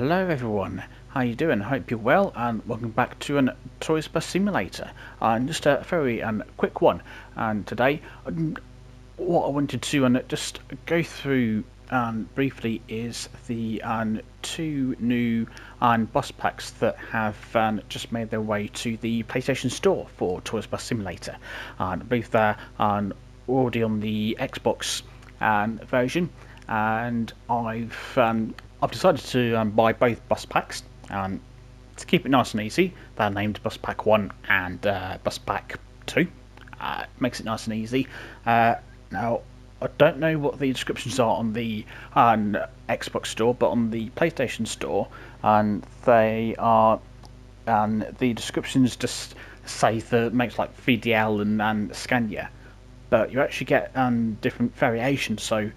Hello everyone, how are you doing? I hope you're well and welcome back to an Tourist Bus Simulator. And just a very um, quick one. And today, um, what I wanted to um, just go through um, briefly is the um, two new um, bus packs that have just made their way to the PlayStation Store for Tourist Bus Simulator. And believe they're um, already on the Xbox version and I've um, I've decided to um, buy both bus packs um, to keep it nice and easy. They're named Bus Pack One and uh, Bus Pack Two. Uh, makes it nice and easy. Uh, now I don't know what the descriptions are on the um, Xbox store, but on the PlayStation store, and they are and the descriptions just say that makes like VDL and, and Scania, but you actually get um, different variations. So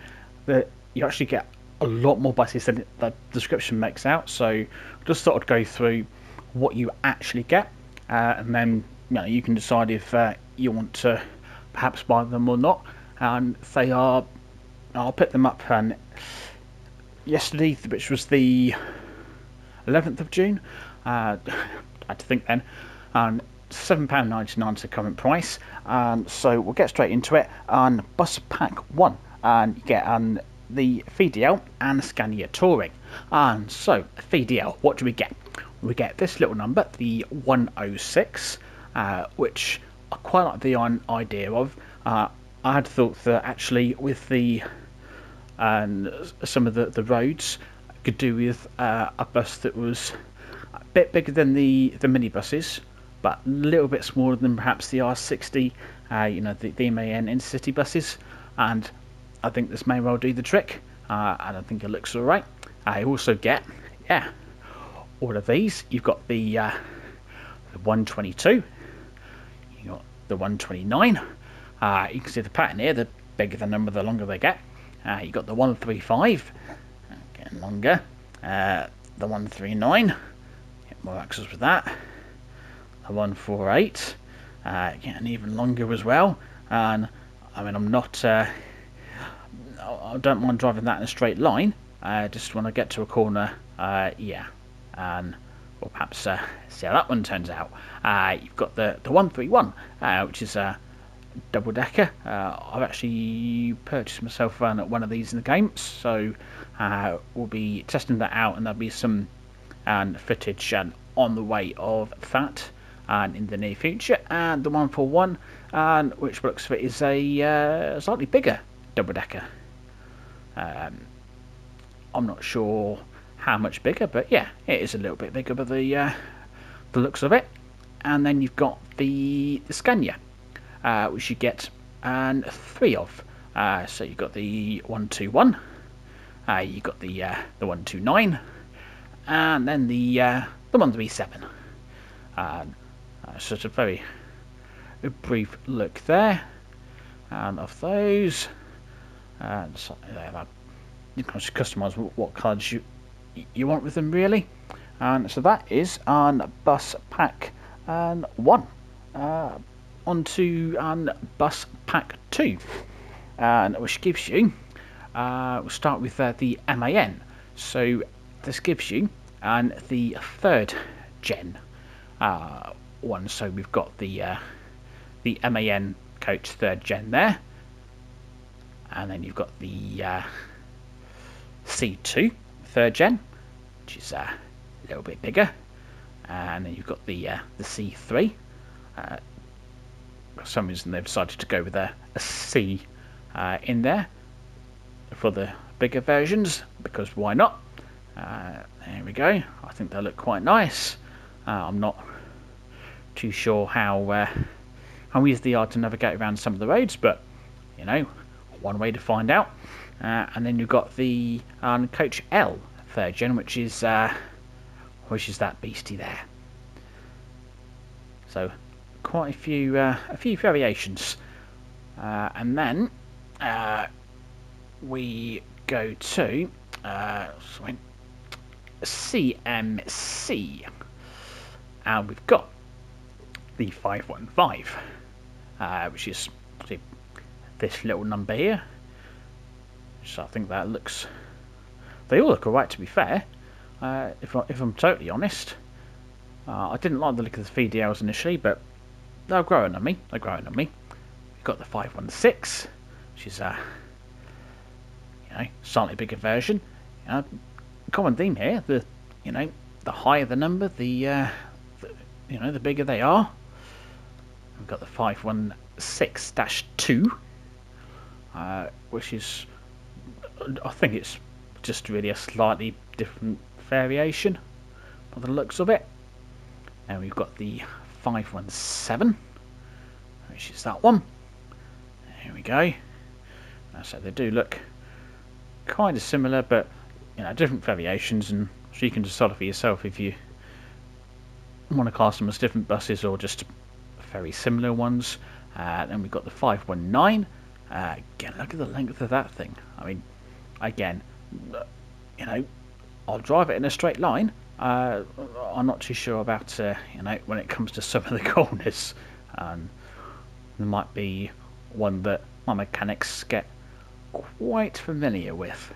that you actually get a lot more buses than the description makes out. So just thought I'd go through what you actually get, uh, and then you know you can decide if uh, you want to perhaps buy them or not. And they are, I'll put them up and yesterday, which was the 11th of June. Uh, I had to think then, and £7.99 is the current price. Um, so we'll get straight into it. On Bus Pack 1, and you get um, the VDL and Scania Touring. And so, VDL, what do we get? We get this little number, the 106, uh, which I quite like the idea of. Uh, I had thought that actually with the and some of the, the roads could do with uh, a bus that was a bit bigger than the, the minibuses, but a little bit smaller than perhaps the R60, uh, you know, the, the MAN intercity buses, and I think this may well do the trick, uh, and I think it looks alright. I also get, yeah, all of these. You've got the, uh, the 122, you got the 129. Uh, you can see the pattern here. The bigger the number, the longer they get. Uh, you got the 135, getting longer. Uh, the 139, get more axles with that. The 148, uh, getting even longer as well. And I mean, I'm not. I don't mind driving that in a straight line. Uh, just when I get to a corner, uh, yeah, and or perhaps uh, see how that one turns out. Uh, you've got the the one three one, uh, which is a double decker. Uh, I've actually purchased myself one of these in the game, so we'll be testing that out, and there'll be some um, footage on the way of that and in the near future. And the one for one, and which looks for it is a slightly bigger double decker. Um, I'm not sure how much bigger, but yeah, it is a little bit bigger by the uh, the looks of it. And then you've got the, the Scania, uh, which you get and three of. Uh, so you've got the 121, uh, you've got the uh, the 129, and then the uh, the 137. Um, uh, sort of very brief look there, and of those and so, uh, you can customize what cards you you want with them really. And so that is on bus pack and one uh, onto on bus pack two and which gives you uh, we'll start with uh, the MAN so this gives you and the third gen uh, one. So we've got the uh, the MAN coach third gen there and then you've got the uh, C2 third gen, which is uh, a little bit bigger, and then you've got the uh, the C3. Uh, for some reason they've decided to go with a, a C uh, in there for the bigger versions because why not? Uh, there we go. I think they look quite nice. I'm not too sure how how easy they are to navigate around some of the roads, but you know one way to find out. Uh, and then you've got the um, Coach L third gen, which is uh, which is that beastie there. So quite a few uh, a few variations, uh, and then uh, we go to uh, CMC, and we've got the 515, which is this little number here. So I think that looks... They all look alright to be fair. uh, if, I, if I'm totally honest. Uh, I didn't like the look of the VDLs initially, but they're growing on me. They're growing on me. We've got the 516, which is a you know slightly bigger version. Know, common theme here. The you know the higher the number, the, uh, the you know the bigger they are. We've got the 516-2, uh, which is I think it's just really a slightly different variation by the looks of it. And we've got the 517, which is that one. Here we go. So they do look kind of similar, but you know, different variations, and so you can decide for yourself if you want to class them as different buses or just very similar ones. Uh, then we've got the 519. Again, look at the length of that thing. I mean, again, you know, I'll drive it in a straight line. Uh, I'm not too sure about, uh, you know, when it comes to some of the corners. Um, there might be one that my mechanics get quite familiar with.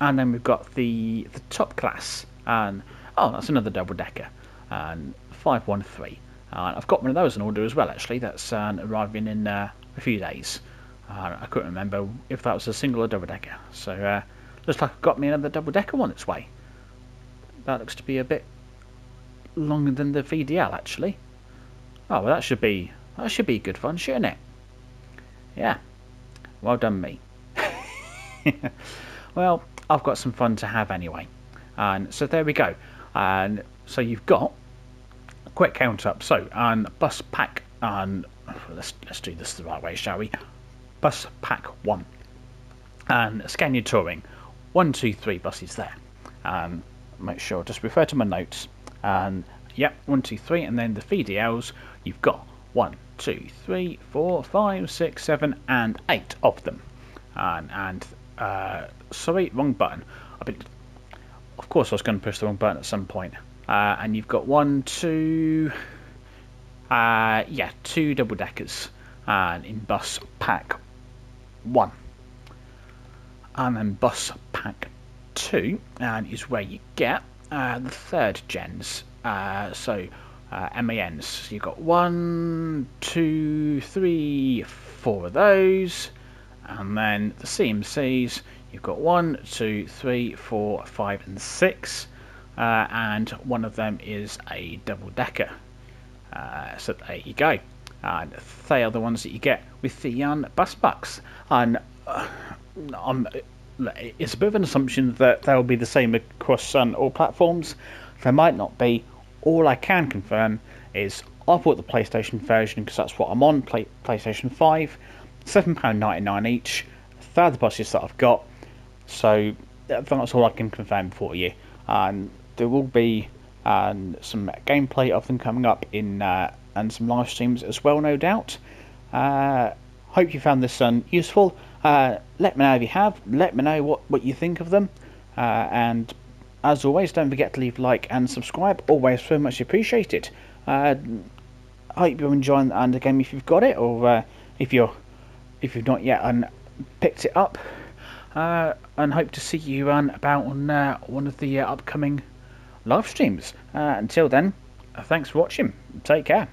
And then we've got the the top class, and oh, that's another double decker, and 513. Uh, I've got one of those in order as well, actually. That's uh, arriving in uh, a few days. Uh, I couldn't remember if that was a single or double decker. So uh, looks like I've got me another double decker on its way. That looks to be a bit longer than the VDL actually. Oh well, that should be that should be good fun, shouldn't it? Yeah. Well done, me. well, I've got some fun to have anyway. And so there we go. And so you've got a quick count up. So, and bus pack and let's let's do this the right way, shall we? Bus pack one and Scania Touring. One, two, three buses there. And make sure just refer to my notes. And yep, one, two, three, and then the VDLs. You've got one, two, three, four, five, six, seven, and eight of them. And and uh, sorry, wrong button. I been, of course, I was going to push the wrong button at some point. Uh, and you've got one, two, uh, yeah, two double deckers, and in bus pack one, and then bus pack two, and is where you get uh, the third gens. Uh, so uh, MANs. So you've got one, two, three, four of those, and then the CMCs. You've got one, two, three, four, five, and six, uh, and one of them is a double decker. Uh, so there you go. And they are the ones that you get with the um, bus bucks. And uh, it's a bit of an assumption that they'll be the same across um, all platforms. They might not be. All I can confirm is I bought the PlayStation version because that's what I'm on, Play, PlayStation 5. £7.99 each. They're the buses that I've got. So that's all I can confirm for you. And there will be um, some gameplay of them coming up in uh, and some live streams as well, no doubt. Uh, hope you found this um, useful. Uh, let me know if you have. Let me know what, what you think of them. Uh, and as always, don't forget to leave like and subscribe. Always very much appreciated. Uh, hope you're enjoying the game if you've got it, or uh, if you're if you've not yet and picked it up. Uh, and hope to see you um, about on one of the upcoming live streams. Until then, thanks for watching. Take care.